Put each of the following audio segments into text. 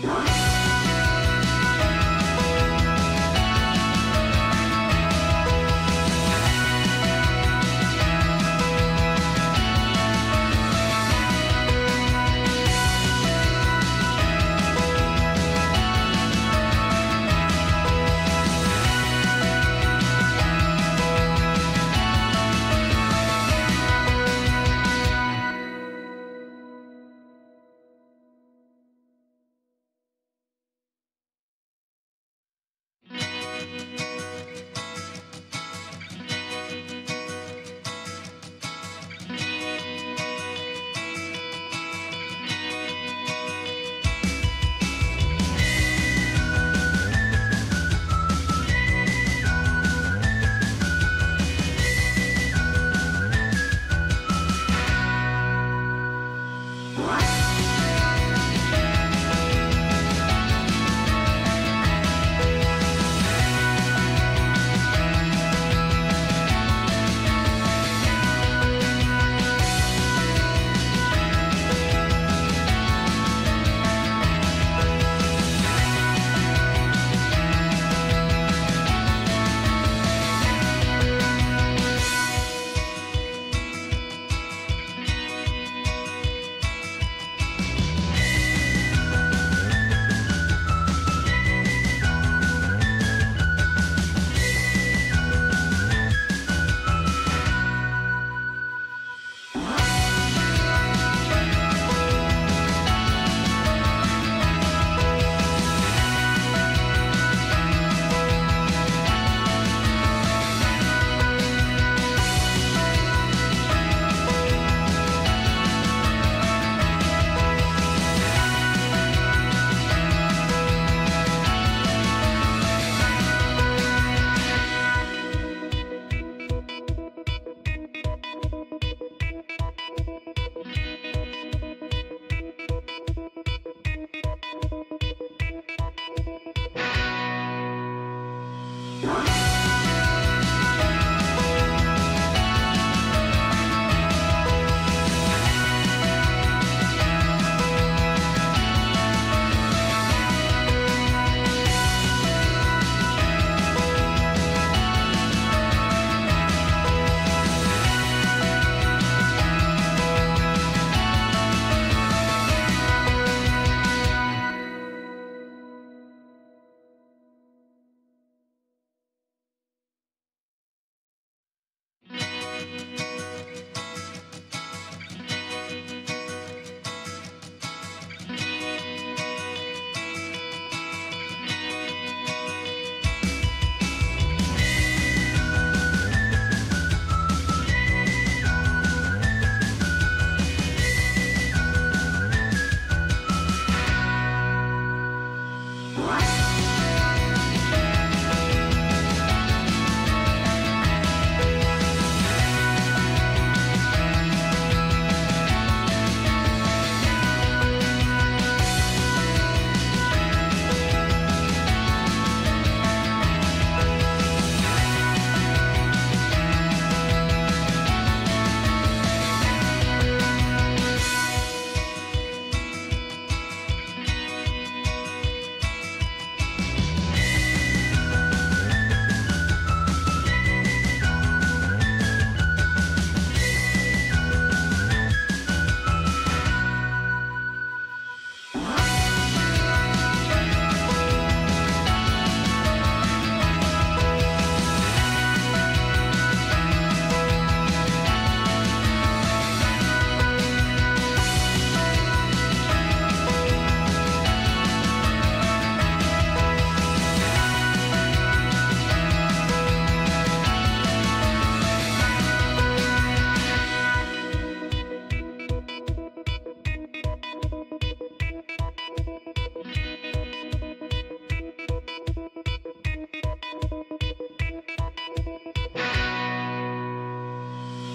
Yeah.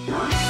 Bye.